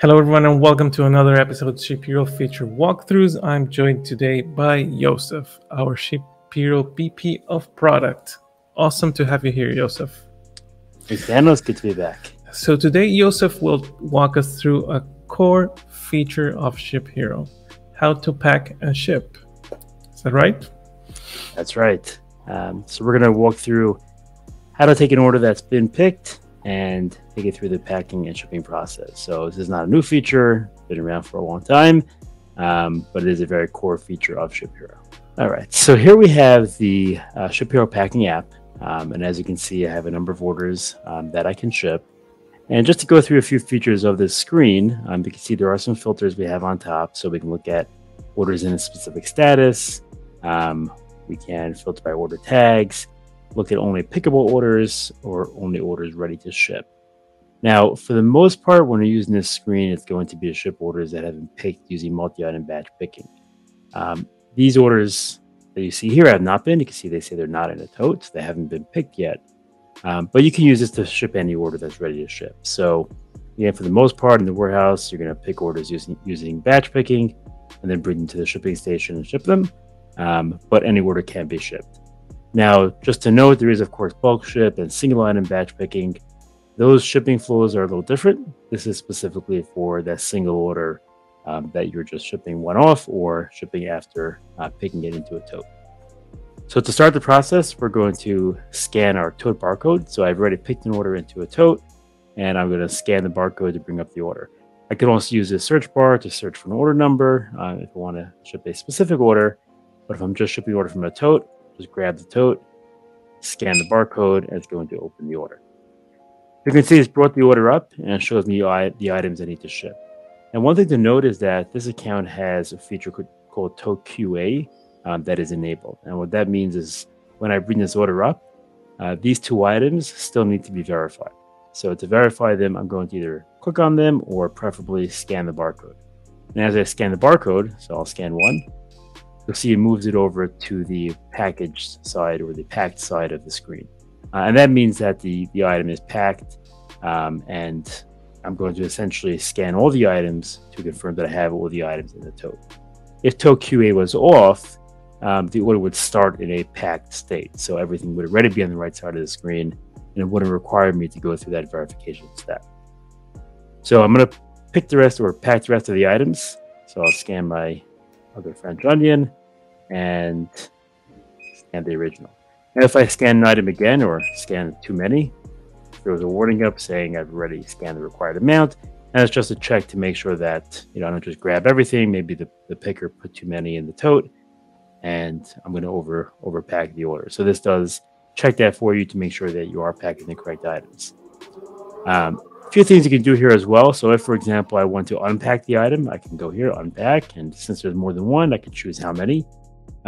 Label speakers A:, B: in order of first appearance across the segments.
A: Hello, everyone, and welcome to another episode of ShipHero Feature Walkthroughs. I'm joined today by Yosef, our ShipHero VP of Product. Awesome to have you here, Yosef.
B: Hey, Thanos, good to be back.
A: So, today, Yosef will walk us through a core feature of ShipHero how to pack and ship. Is that right?
B: That's right. Um, so, we're going to walk through how to take an order that's been picked and take it through the packing and shipping process. So this is not a new feature, it's been around for a long time, um, but it is a very core feature of ShipHero. All right, so here we have the uh, ShipHero packing app. Um, and as you can see, I have a number of orders um, that I can ship. And just to go through a few features of this screen, um, you can see there are some filters we have on top. So we can look at orders in a specific status. Um, we can filter by order tags look at only pickable orders or only orders ready to ship. Now, for the most part, when you're using this screen, it's going to be a ship orders that have been picked using multi-item batch picking. Um, these orders that you see here have not been. You can see they say they're not in a tote. So they haven't been picked yet. Um, but you can use this to ship any order that's ready to ship. So, yeah, for the most part in the warehouse, you're going to pick orders using using batch picking, and then bring them to the shipping station and ship them. Um, but any order can be shipped. Now, just to note, there is, of course, bulk ship and single item batch picking. Those shipping flows are a little different. This is specifically for that single order um, that you're just shipping one off or shipping after uh, picking it into a tote. So to start the process, we're going to scan our tote barcode. So I've already picked an order into a tote and I'm going to scan the barcode to bring up the order. I can also use this search bar to search for an order number uh, if I want to ship a specific order. But if I'm just shipping order from a tote, just grab the tote, scan the barcode, and it's going to open the order. You can see it's brought the order up and it shows me the items I need to ship. And one thing to note is that this account has a feature called Tote QA um, that is enabled. And what that means is when I bring this order up, uh, these two items still need to be verified. So to verify them, I'm going to either click on them or preferably scan the barcode. And as I scan the barcode, so I'll scan one, you'll see it moves it over to the packaged side or the packed side of the screen. Uh, and that means that the, the item is packed um, and I'm going to essentially scan all the items to confirm that I have all the items in the tote. If tote QA was off, um, the order would start in a packed state. So everything would already be on the right side of the screen and it wouldn't require me to go through that verification step. So I'm going to pick the rest or pack the rest of the items. So I'll scan my other French onion and scan the original. And if I scan an item again or scan too many, throws a warning up saying I've already scanned the required amount. And it's just a check to make sure that you know I don't just grab everything. Maybe the, the picker put too many in the tote and I'm going to over overpack the order. So this does check that for you to make sure that you are packing the correct items. Um, a few things you can do here as well. So if, for example, I want to unpack the item, I can go here, unpack, and since there's more than one, I can choose how many.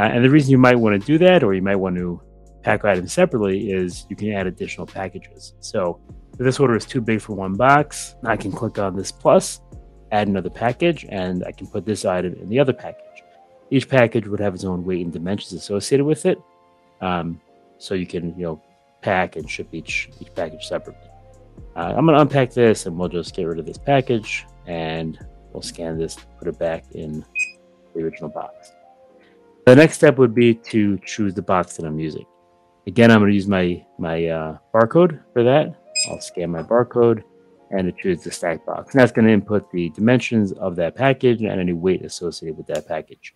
B: Uh, and the reason you might want to do that, or you might want to pack items separately, is you can add additional packages. So if this order is too big for one box, I can click on this plus, add another package, and I can put this item in the other package. Each package would have its own weight and dimensions associated with it. Um, so you can, you know, pack and ship each each package separately. Uh, I'm going to unpack this and we'll just get rid of this package and we'll scan this, put it back in the original box. The next step would be to choose the box that I'm using. Again, I'm going to use my, my uh, barcode for that. I'll scan my barcode and it chooses the stack box. And that's going to input the dimensions of that package and any weight associated with that package.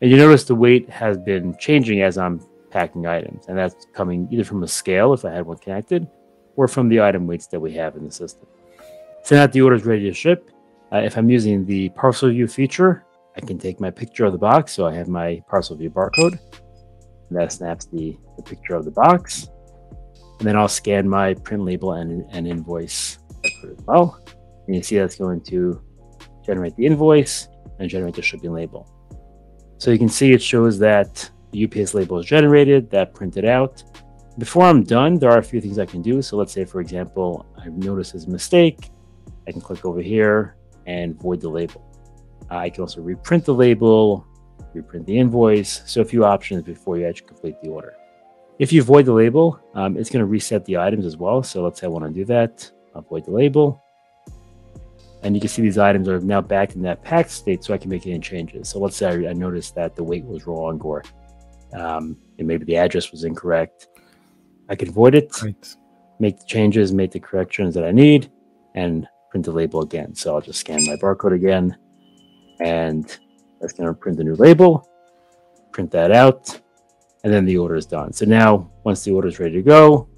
B: And you notice the weight has been changing as I'm packing items. And that's coming either from a scale, if I had one connected, or from the item weights that we have in the system. So now the order is ready to ship. Uh, if I'm using the parcel view feature, I can take my picture of the box. So I have my parcel view barcode. That snaps the, the picture of the box. And then I'll scan my print label and, and invoice as well. And you see that's going to generate the invoice and generate the shipping label. So you can see it shows that the UPS label is generated, that printed out. Before I'm done, there are a few things I can do. So let's say, for example, I've noticed a mistake. I can click over here and void the label. I can also reprint the label, reprint the invoice. So a few options before you actually complete the order. If you void the label, um, it's going to reset the items as well. So let's say I want to do that. I'll void the label. and you can see these items are now back in that packed state so I can make any changes. So let's say I, I noticed that the weight was wrong or um, and maybe the address was incorrect. I can void it,
A: Right.
B: make the changes, make the corrections that I need, and print the label again. So I'll just scan my barcode again, and that's going to print the new label, print that out, and then the order is done. So now, once the order is ready to go,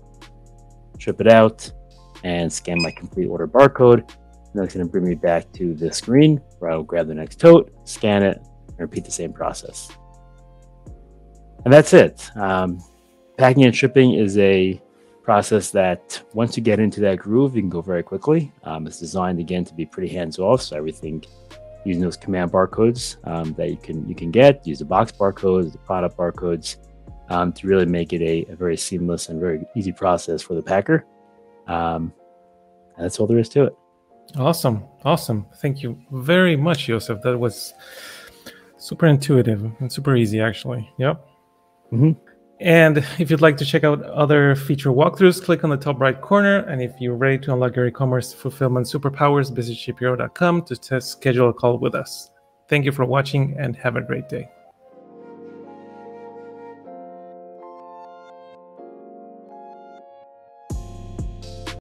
B: ship it out, and scan my complete order barcode. And that's going to bring me back to the screen where I'll grab the next tote, scan it, and repeat the same process. And that's it. Um, packing and shipping is a process that once you get into that groove, you can go very quickly. Um, it's designed again to be pretty hands off, so everything using those command barcodes um, that you can you can get, use the box barcodes, the product barcodes, um, to really make it a, a, very seamless and very easy process for the packer. Um, and that's all there is to it.
A: Awesome, awesome. Thank you very much, Joseph. That was super intuitive and super easy, actually. Yep.
B: Mm-hmm.
A: And if you'd like to check out other feature walkthroughs, click on the top right corner. And if you're ready to unlock your e-commerce fulfillment superpowers, visit shiphero.com to schedule a call with us. Thank you for watching and have a great day.